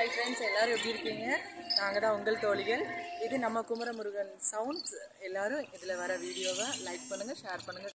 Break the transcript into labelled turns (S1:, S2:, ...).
S1: Hi friends எல்லாரும் எப்படி இருக்கீங்க? நாங்கள் தான் உங்கள் தோழிகள். இது நம்ம குமரமுருகன் சவுண்ட்ஸ் எல்லோரும் இதில் வர வீடியோவை லைக் பண்ணுங்கள் ஷேர் பண்ணுங்கள்